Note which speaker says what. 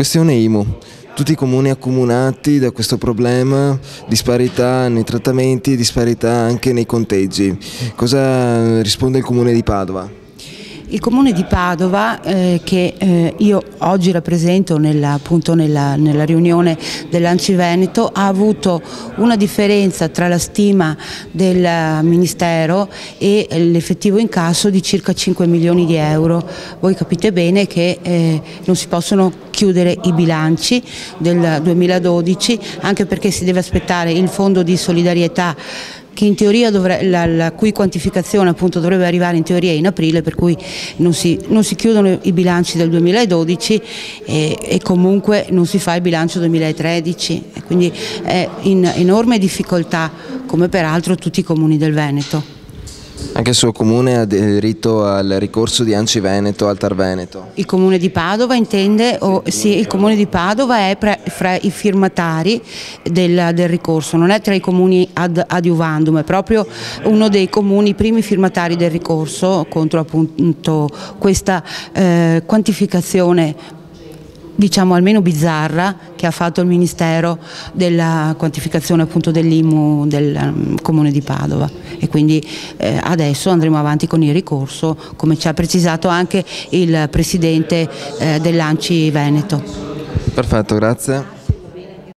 Speaker 1: Questione IMU. Tutti i comuni accomunati da questo problema, disparità nei trattamenti, disparità anche nei conteggi. Cosa risponde il comune di Padova?
Speaker 2: Il Comune di Padova, eh, che eh, io oggi rappresento nella, appunto nella, nella riunione dell'Anci Veneto, ha avuto una differenza tra la stima del Ministero e l'effettivo incasso di circa 5 milioni di euro. Voi capite bene che eh, non si possono chiudere i bilanci del 2012 anche perché si deve aspettare il fondo di solidarietà che in teoria dovre, la, la, cui quantificazione appunto dovrebbe arrivare in teoria in aprile per cui non si, non si chiudono i bilanci del 2012 e, e, comunque non si fa il bilancio 2013 e quindi è in enorme difficoltà come peraltro tutti i comuni del Veneto.
Speaker 1: Anche il suo comune ha aderito al ricorso di Anci Veneto, Altar Veneto.
Speaker 2: Il comune di Padova intende, o, sì, il comune di Padova è pre, fra i firmatari del, del, ricorso, non è tra i comuni ad, adiuvandum, è proprio uno dei comuni primi firmatari del ricorso contro appunto questa eh, quantificazione diciamo almeno bizzarra che ha fatto il Ministero della quantificazione dell'IMU del um, Comune di Padova e quindi eh, adesso andremo avanti con il ricorso come ci ha precisato anche il Presidente eh, dell'Anci Veneto.
Speaker 1: Perfetto, grazie.